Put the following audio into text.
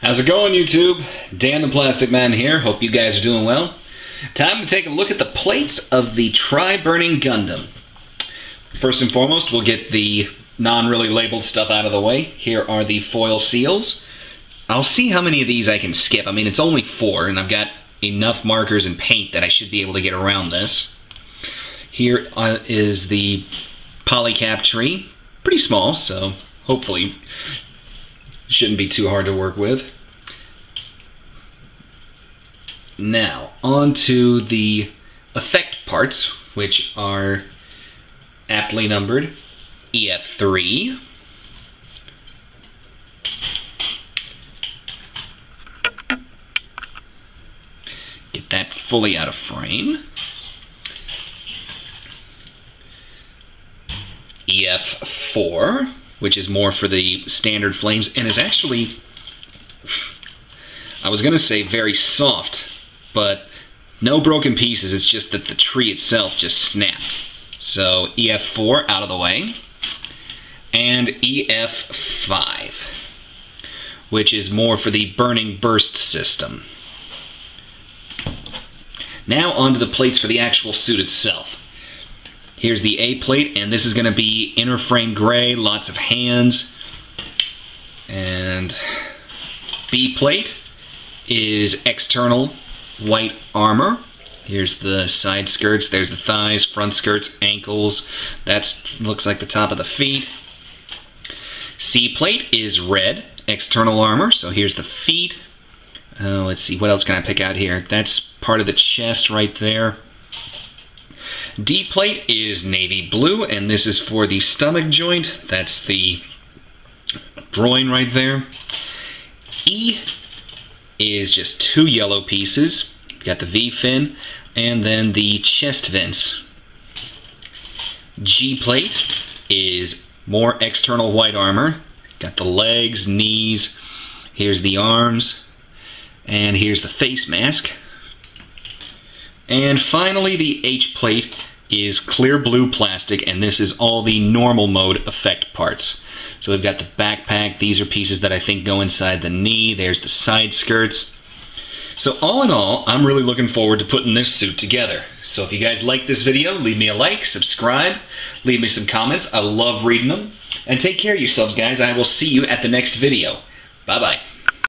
How's it going, YouTube? Dan the Plastic Man here. Hope you guys are doing well. Time to take a look at the plates of the Try Burning Gundam. First and foremost, we'll get the non-really labeled stuff out of the way. Here are the foil seals. I'll see how many of these I can skip. I mean, it's only four, and I've got enough markers and paint that I should be able to get around this. Here uh, is the polycap tree. Pretty small, so hopefully shouldn't be too hard to work with. Now, on to the effect parts, which are aptly numbered. EF3, get that fully out of frame, EF4, which is more for the standard flames and is actually, I was going to say very soft, but no broken pieces, it's just that the tree itself just snapped. So EF4 out of the way, and EF5, which is more for the burning burst system. Now onto the plates for the actual suit itself. Here's the A plate, and this is going to be inner frame gray, lots of hands. And B plate is external white armor. Here's the side skirts, there's the thighs, front skirts, ankles. That looks like the top of the feet. C plate is red, external armor. So here's the feet. Uh, let's see, what else can I pick out here? That's part of the chest right there. D plate is navy blue, and this is for the stomach joint. That's the groin right there. E is just two yellow pieces. Got the V fin, and then the chest vents. G plate is more external white armor. Got the legs, knees, here's the arms, and here's the face mask. And finally, the H plate is clear blue plastic, and this is all the normal mode effect parts. So we've got the backpack. These are pieces that I think go inside the knee. There's the side skirts. So all in all, I'm really looking forward to putting this suit together. So if you guys like this video, leave me a like, subscribe, leave me some comments. I love reading them. And take care of yourselves, guys. I will see you at the next video. Bye-bye.